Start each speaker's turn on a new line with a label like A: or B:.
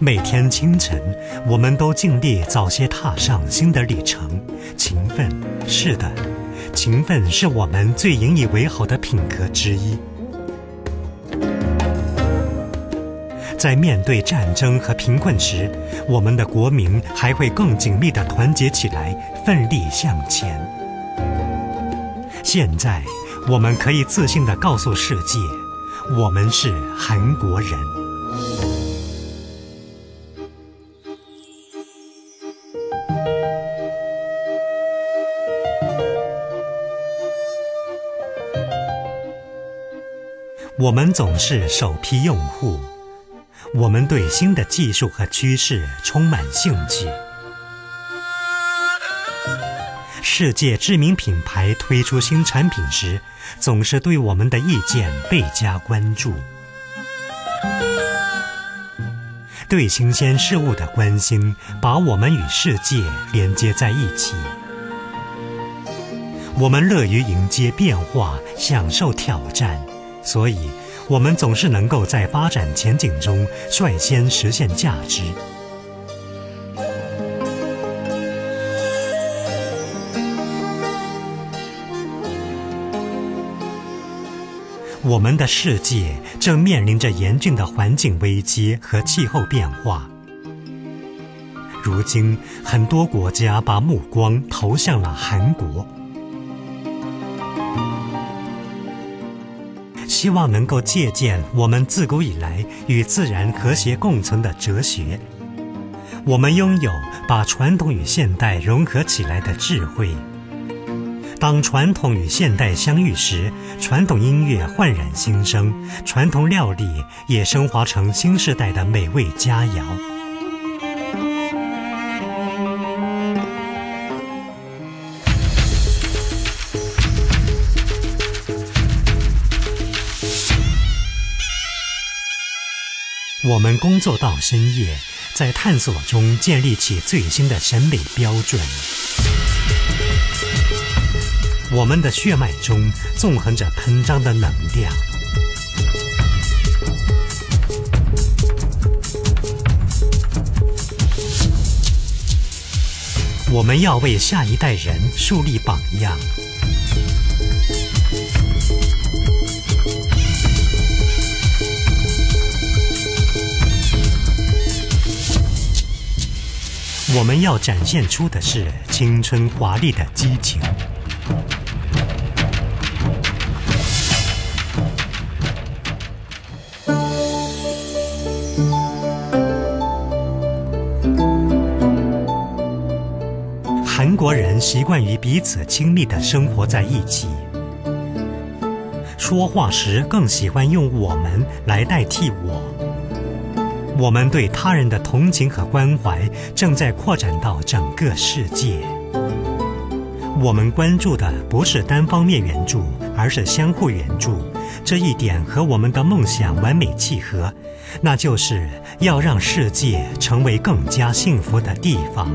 A: 每天清晨，我们都尽力早些踏上新的旅程。勤奋，是的，勤奋是我们最引以为豪的品格之一。在面对战争和贫困时，我们的国民还会更紧密地团结起来，奋力向前。现在，我们可以自信地告诉世界，我们是韩国人。我们总是首批用户。我们对新的技术和趋势充满兴趣。世界知名品牌推出新产品时，总是对我们的意见倍加关注。对新鲜事物的关心，把我们与世界连接在一起。我们乐于迎接变化，享受挑战，所以。我们总是能够在发展前景中率先实现价值。我们的世界正面临着严峻的环境危机和气候变化。如今，很多国家把目光投向了韩国。希望能够借鉴我们自古以来与自然和谐共存的哲学。我们拥有把传统与现代融合起来的智慧。当传统与现代相遇时，传统音乐焕然新生，传统料理也升华成新时代的美味佳肴。我们工作到深夜，在探索中建立起最新的审美标准。我们的血脉中纵横着喷张的能量。我们要为下一代人树立榜样。我们要展现出的是青春华丽的激情。韩国人习惯于彼此亲密的生活在一起，说话时更喜欢用“我们”来代替“我”。我们对他人的同情和关怀正在扩展到整个世界。我们关注的不是单方面援助，而是相互援助。这一点和我们的梦想完美契合，那就是要让世界成为更加幸福的地方。